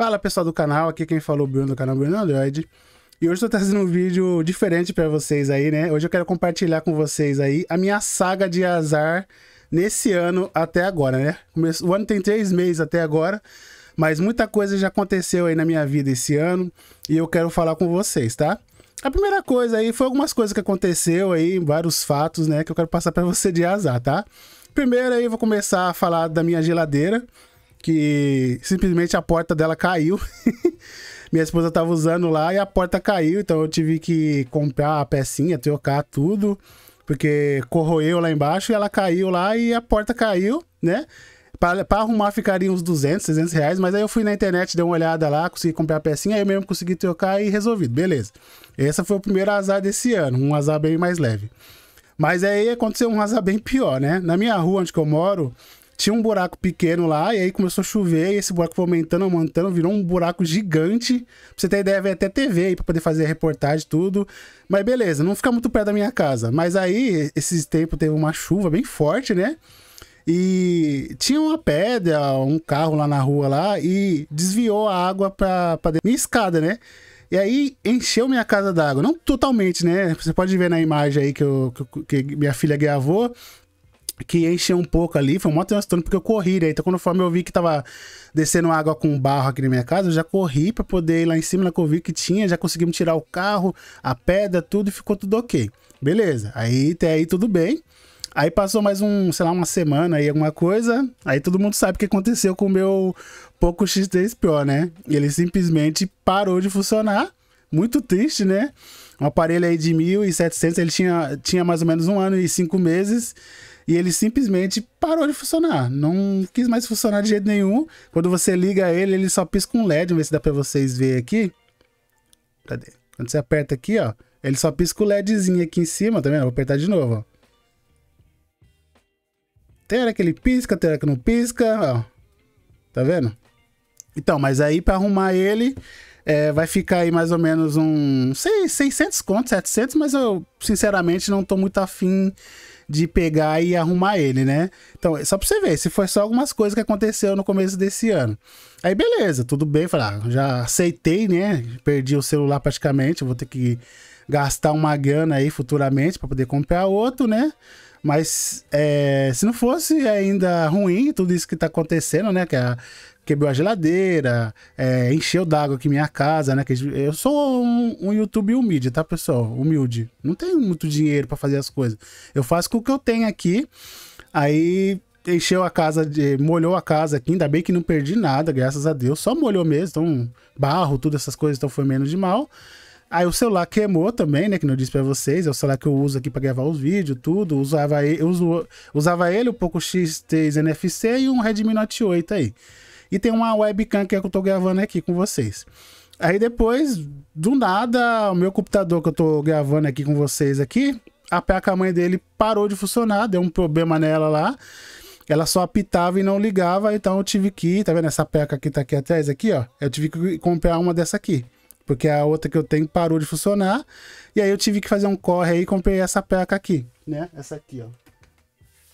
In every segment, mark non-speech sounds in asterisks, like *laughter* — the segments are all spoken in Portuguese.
Fala pessoal do canal, aqui quem falou Bruno do canal Bruno Android. E hoje eu tô trazendo um vídeo diferente para vocês aí, né? Hoje eu quero compartilhar com vocês aí a minha saga de azar nesse ano até agora, né? O ano tem três meses até agora, mas muita coisa já aconteceu aí na minha vida esse ano e eu quero falar com vocês, tá? A primeira coisa aí foi algumas coisas que aconteceu aí, vários fatos, né, que eu quero passar para você de azar, tá? Primeiro aí eu vou começar a falar da minha geladeira, que simplesmente a porta dela caiu. *laughs* Minha esposa tava usando lá e a porta caiu, então eu tive que comprar a pecinha, trocar tudo, porque corroeu lá embaixo e ela caiu lá e a porta caiu, né? Para arrumar ficaria uns 200, 300 reais, mas aí eu fui na internet, dei uma olhada lá, consegui comprar a pecinha, aí eu mesmo consegui trocar e resolvido, beleza. Esse foi o primeiro azar desse ano, um azar bem mais leve. Mas aí aconteceu um azar bem pior, né? Na minha rua onde eu moro, tinha um buraco pequeno lá, e aí começou a chover, e esse buraco foi aumentando, aumentando, virou um buraco gigante. Pra você ter ideia, veio até TV aí pra poder fazer reportagem tudo. Mas beleza, não fica muito perto da minha casa. Mas aí, esses tempos teve uma chuva bem forte, né? E tinha uma pedra, um carro lá na rua lá, e desviou a água pra, pra minha escada, né? E aí encheu minha casa d'água. Não totalmente, né? Você pode ver na imagem aí que, eu, que, que minha filha gravou que encheu um pouco ali, foi um transtorno porque eu corri, né? Então, quando eu vi que tava descendo água com barro aqui na minha casa, eu já corri para poder ir lá em cima na vi que tinha, já conseguimos tirar o carro, a pedra, tudo e ficou tudo ok. Beleza, aí até aí tudo bem. Aí passou mais um, sei lá, uma semana aí, alguma coisa. Aí todo mundo sabe o que aconteceu com o meu Poco X3 Pro, né? Ele simplesmente parou de funcionar. Muito triste, né? Um aparelho aí de 1.700, ele tinha, tinha mais ou menos um ano e cinco meses. E ele simplesmente parou de funcionar. Não quis mais funcionar de jeito nenhum. Quando você liga ele, ele só pisca um LED. Vamos ver se dá pra vocês verem aqui. Cadê? Quando você aperta aqui, ó. Ele só pisca o LEDzinho aqui em cima, tá vendo? Vou apertar de novo, ó. Tem hora que ele pisca, tem hora que não pisca, ó. Tá vendo? Então, mas aí para arrumar ele, é, vai ficar aí mais ou menos um 600 contos, 700, mas eu sinceramente não tô muito afim de pegar e arrumar ele, né? Então, só pra você ver, se foi só algumas coisas que aconteceu no começo desse ano. Aí, beleza, tudo bem, falar, ah, já aceitei, né? Perdi o celular praticamente, vou ter que gastar uma grana aí futuramente para poder comprar outro, né? Mas é, se não fosse ainda ruim tudo isso que tá acontecendo, né? Que a, quebrou a geladeira, é, encheu d'água aqui minha casa, né? Que eu sou um, um YouTube humilde, tá, pessoal? Humilde. Não tenho muito dinheiro para fazer as coisas. Eu faço com o que eu tenho aqui. Aí encheu a casa, de, molhou a casa aqui. Ainda bem que não perdi nada, graças a Deus. Só molhou mesmo, então barro, tudo essas coisas, então foi menos de mal. Aí o celular queimou também, né? Que eu disse pra vocês. É o celular que eu uso aqui pra gravar os vídeos, tudo. Usava ele, uso, usava ele, o Poco X3 NFC e um Redmi Note 8 aí. E tem uma webcam que, é que eu tô gravando aqui com vocês. Aí depois, do nada, o meu computador que eu tô gravando aqui com vocês aqui, a placa-mãe dele parou de funcionar, deu um problema nela lá. Ela só apitava e não ligava, então eu tive que, tá vendo essa peca que tá aqui atrás aqui, ó? Eu tive que comprar uma dessa aqui, porque a outra que eu tenho parou de funcionar. E aí eu tive que fazer um corre aí e comprei essa peca aqui, né? Essa aqui, ó.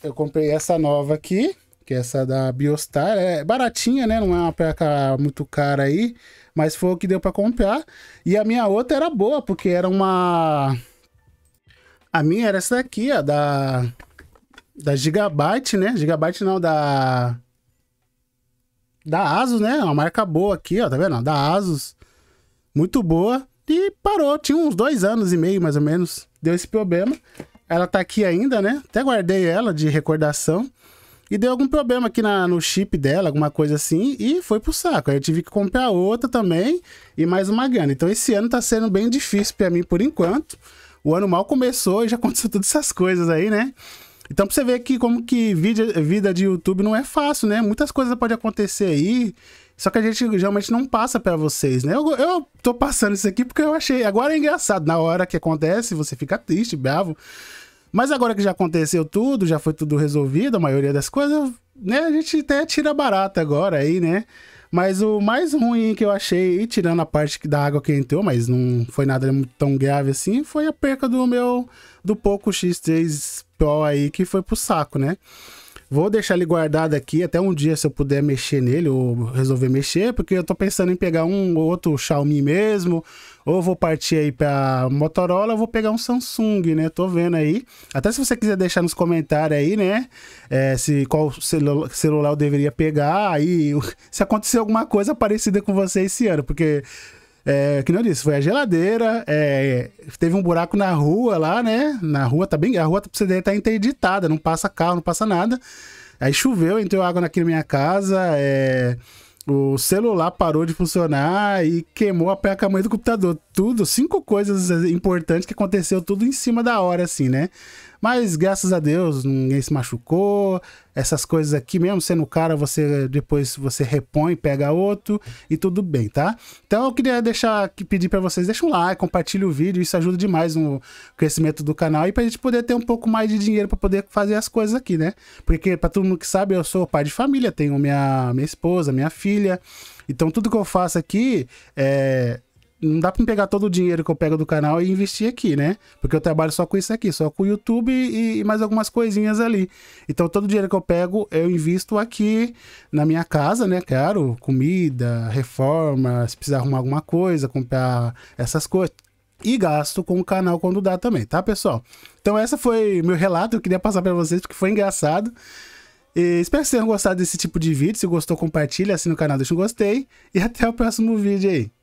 Eu comprei essa nova aqui, que é essa da Biostar. É baratinha, né? Não é uma placa muito cara aí, mas foi o que deu para comprar. E a minha outra era boa, porque era uma. A minha era essa daqui, ó, da. Da Gigabyte, né? Gigabyte não, da. Da Asus, né? Uma marca boa aqui, ó, tá vendo? Da Asus. Muito boa. E parou. Tinha uns dois anos e meio, mais ou menos. Deu esse problema. Ela tá aqui ainda, né? Até guardei ela de recordação. E deu algum problema aqui na, no chip dela, alguma coisa assim, e foi pro saco. Aí eu tive que comprar outra também e mais uma grana. Então esse ano tá sendo bem difícil para mim por enquanto. O ano mal começou e já *laughs* aconteceu todas essas coisas aí, né? Então pra você ver que como que vida, vida de YouTube não é fácil, né? Muitas coisas podem acontecer aí. Só que a gente geralmente não passa para vocês, né? Eu, eu tô passando isso aqui porque eu achei. Agora é engraçado. Na hora que acontece, você fica triste, bravo. Mas agora que já aconteceu tudo, já foi tudo resolvido, a maioria das coisas, né? A gente até tira barata agora aí, né? Mas o mais ruim que eu achei, tirando a parte da água que entrou, mas não foi nada tão grave assim, foi a perca do meu, do Poco X3 Pro aí, que foi pro saco, né? Vou deixar ele guardado aqui até um dia se eu puder mexer nele ou resolver mexer, porque eu tô pensando em pegar um ou outro Xiaomi mesmo, ou vou partir aí pra Motorola, ou vou pegar um Samsung, né? Tô vendo aí. Até se você quiser deixar nos comentários aí, né? É, se qual celu celular eu deveria pegar, aí *laughs* se acontecer alguma coisa parecida com você esse ano, porque é, que não disse, foi a geladeira, é, teve um buraco na rua lá, né? Na rua tá bem. A rua pra tá interditada, não passa carro, não passa nada. Aí choveu, entrou água aqui na minha casa, é, o celular parou de funcionar e queimou a placa-mãe do computador. Tudo, cinco coisas importantes que aconteceu tudo em cima da hora, assim, né? Mas graças a Deus ninguém se machucou. Essas coisas aqui, mesmo sendo cara, você depois você repõe, pega outro e tudo bem, tá? Então eu queria deixar aqui pedir para vocês, deixa um like, compartilhe o vídeo, isso ajuda demais no crescimento do canal e pra gente poder ter um pouco mais de dinheiro para poder fazer as coisas aqui, né? Porque para todo mundo que sabe, eu sou pai de família, tenho minha minha esposa, minha filha. Então tudo que eu faço aqui é não dá pra pegar todo o dinheiro que eu pego do canal e investir aqui, né? Porque eu trabalho só com isso aqui, só com o YouTube e, e mais algumas coisinhas ali. Então todo o dinheiro que eu pego, eu invisto aqui na minha casa, né? Claro, comida, reforma, se precisar arrumar alguma coisa, comprar essas coisas. E gasto com o canal quando dá também, tá, pessoal? Então essa foi meu relato, eu queria passar para vocês porque foi engraçado. E espero que vocês tenham gostado desse tipo de vídeo. Se gostou, compartilha, assina o canal, deixa um gostei. E até o próximo vídeo aí.